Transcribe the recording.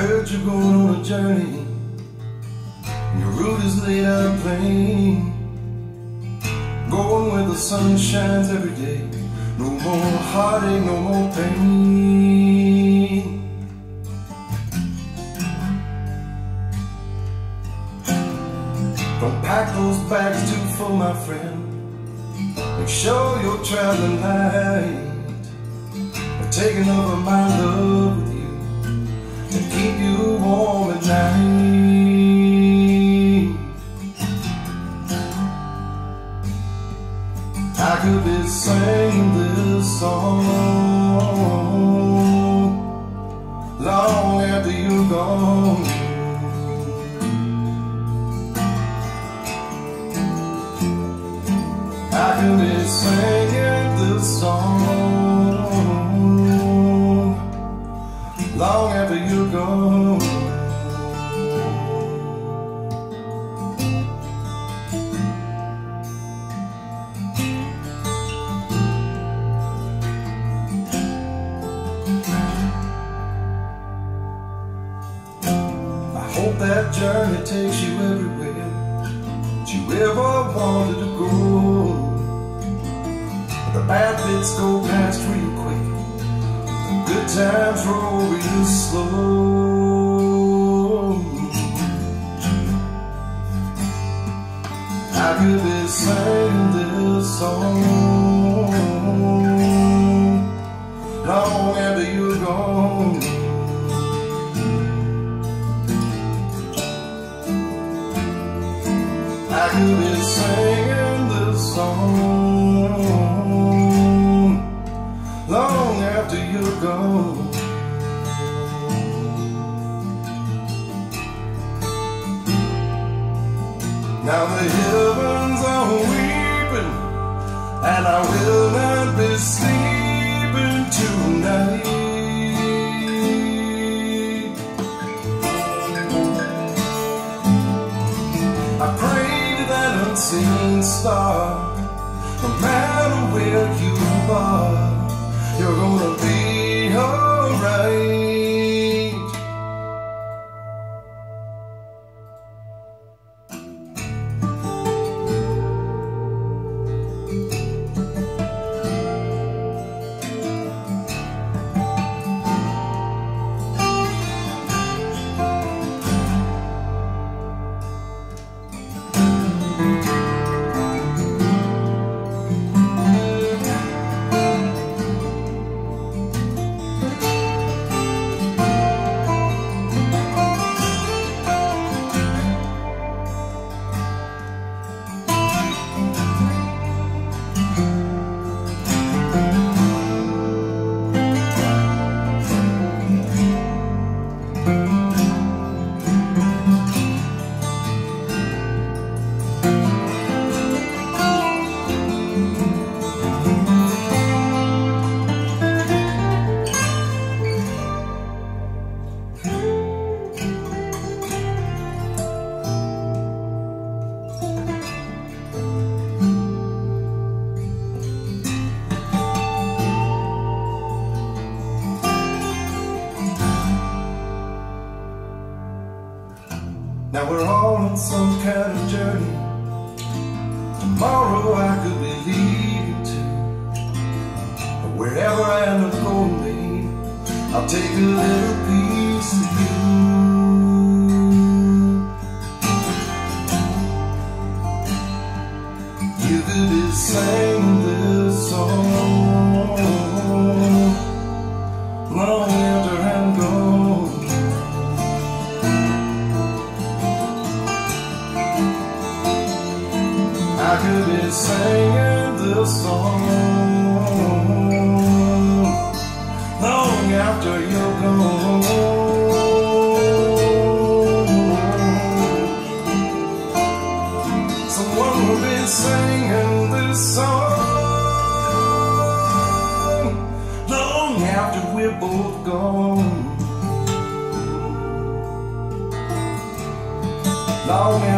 heard you're going on a journey. Your route is laid out plain. Going where the sun shines every day. No more heartache, no more pain. Don't pack those bags too full, my friend. Make sure you're traveling light. I'm taking over my love with you keep you warm at night. I could be singing this song long after you're gone. I could be singing this song long I hope that journey takes you everywhere that you ever wanted to go. But the bad bits go past real quick. Good times roll real slow. I could be singing this song long after you're gone. I could be Now the heavens are weeping, and I will not be sleeping tonight. I pray to that unseen star, no matter where you are, you're gonna be Now we're all on some kind of journey. Tomorrow I could be leaving too. But wherever I end up going, I'll take a little piece of you. You could be singing this song long long after you're gone. Someone will be singing this song long after we're both gone. Long after